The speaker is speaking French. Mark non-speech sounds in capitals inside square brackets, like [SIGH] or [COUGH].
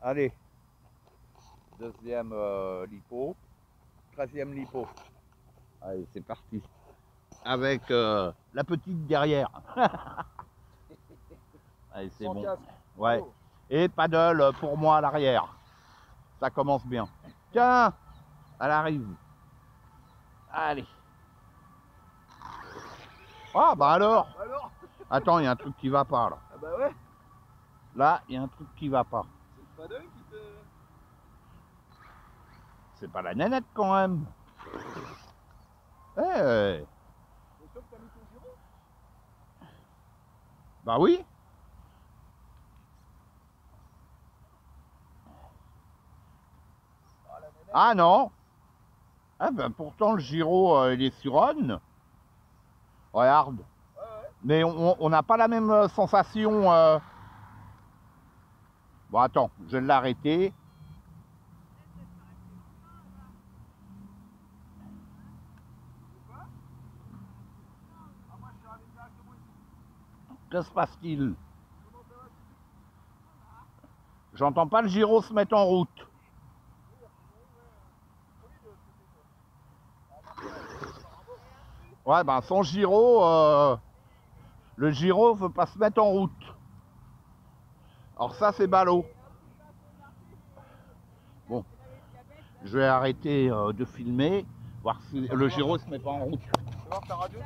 Allez. Deuxième euh, lipo. Troisième lipo. Allez, c'est parti. Avec euh, la petite derrière. [LAUGHS] Allez, c'est bon. casque. Ouais. Oh. Et paddle pour moi à l'arrière. Ça commence bien. Tiens, elle arrive. Allez. Ah bah alors. Alors Attends, il y a un truc qui va pas là. Ah bah ouais, Là, il y a un truc qui va pas. C'est le paddle qui te... C'est pas la nénette quand même. Eh, T'es sûr que t'as mis ton giro bah oui. Ah Ah non. Ah ben pourtant le gyro euh, il est sur on. Regarde. Ouais ouais. Mais on on n'a pas la même euh, sensation. euh. Bon attends, je vais l'arrêter. Que se passe-t-il? J'entends pas le gyro se mettre en route. Ouais, ben son gyro, euh, le gyro veut pas se mettre en route. Alors ça c'est ballot. Bon, je vais arrêter euh, de filmer, voir si le gyro se met pas en route. Tu vas voir ta radio